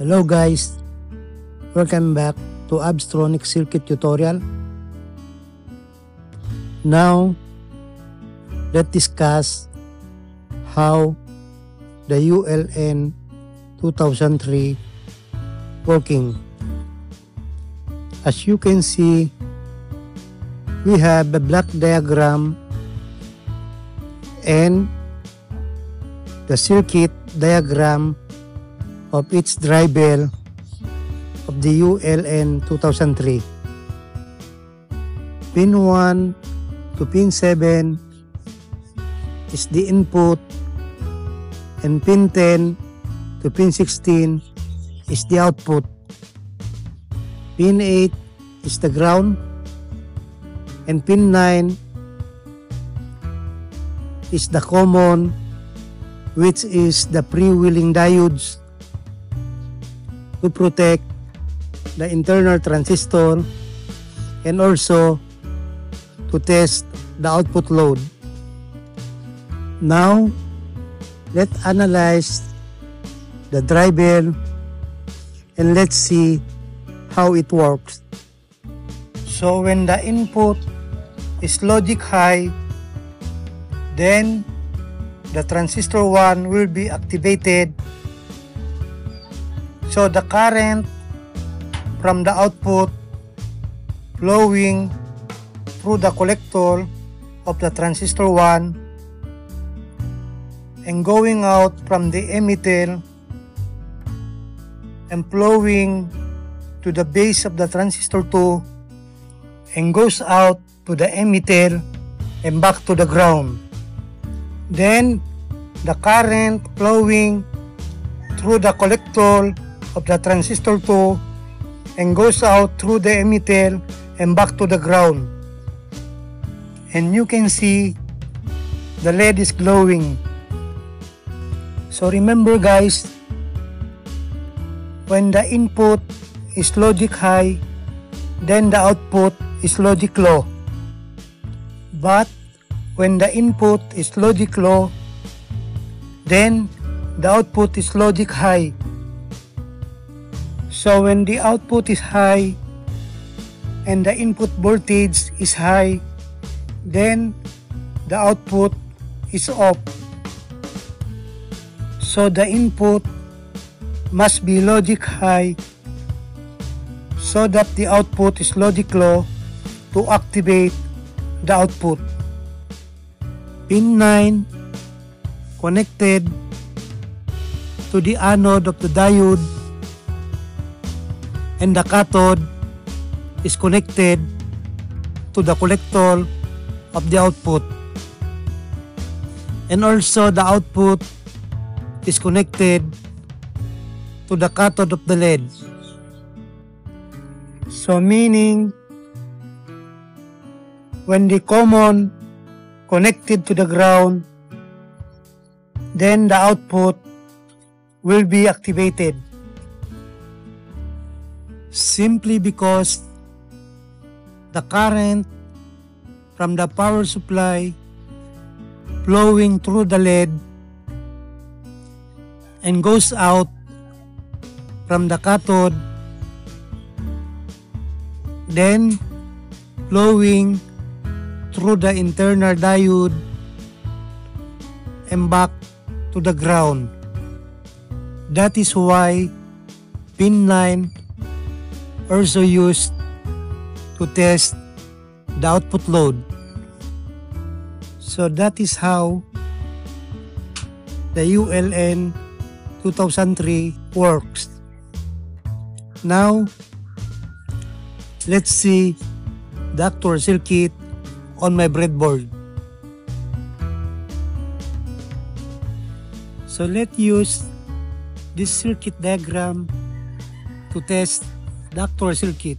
Hello guys, welcome back to Abstronic Circuit tutorial. Now, let's discuss how the ULN 2003 working. As you can see, we have a block diagram and the circuit diagram of its driver of the ULN 2003. Pin 1 to pin 7 is the input and pin 10 to pin 16 is the output. Pin 8 is the ground and pin 9 is the common which is the freewheeling diodes to protect the internal transistor and also to test the output load. Now, let's analyze the driver and let's see how it works. So when the input is logic high, then the transistor 1 will be activated so the current from the output flowing through the collector of the transistor 1 and going out from the emitter and flowing to the base of the transistor 2 and goes out to the emitter and back to the ground. Then the current flowing through the collector of the transistor 2 and goes out through the emitter and back to the ground. And you can see the LED is glowing. So remember guys, when the input is logic high, then the output is logic low. But when the input is logic low, then the output is logic high. So when the output is high and the input voltage is high, then the output is off. So the input must be logic high so that the output is logic low to activate the output. Pin 9 connected to the anode of the diode and the cathode is connected to the collector of the output. And also the output is connected to the cathode of the LED. So meaning when the common connected to the ground, then the output will be activated simply because the current from the power supply flowing through the LED and goes out from the cathode then flowing through the internal diode and back to the ground. That is why pin 9 also used to test the output load. So that is how the ULN 2003 works. Now, let's see the actual circuit on my breadboard. So let's use this circuit diagram to test actual circuit.